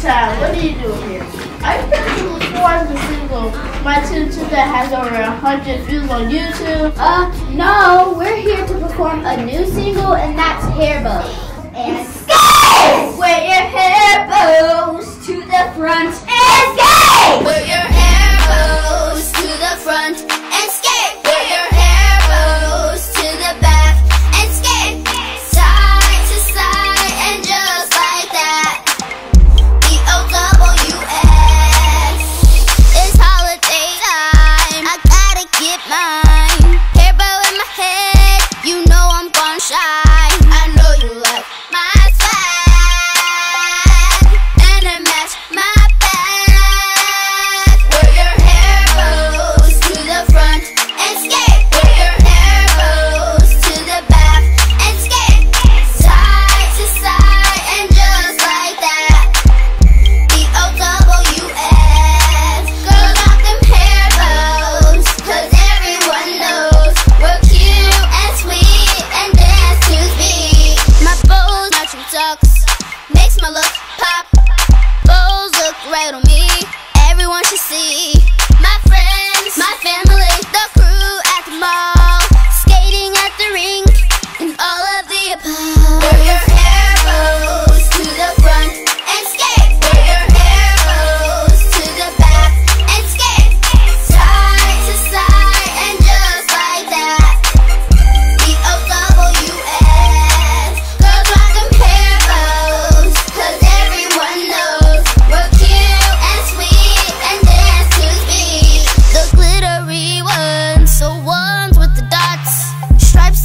time. What are you doing here? I picked to perform the single My Tutu that has over 100 views on YouTube. Uh, no, we're here to perform a new single, and that's Hairbow. And skate! Where your hair bows to the front and makes my love.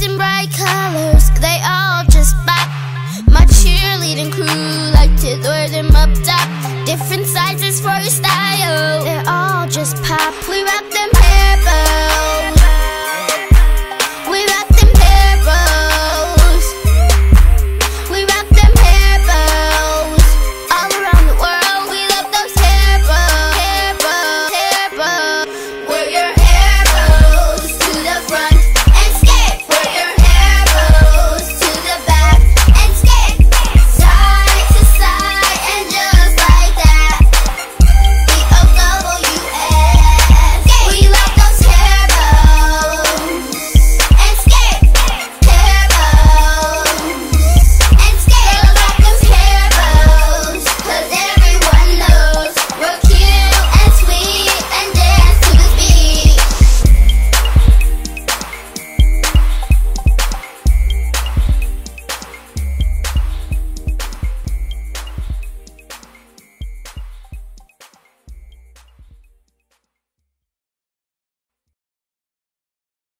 in bright colors, they all just bop. My cheerleading crew like to wear them up top. Different sizes for your style.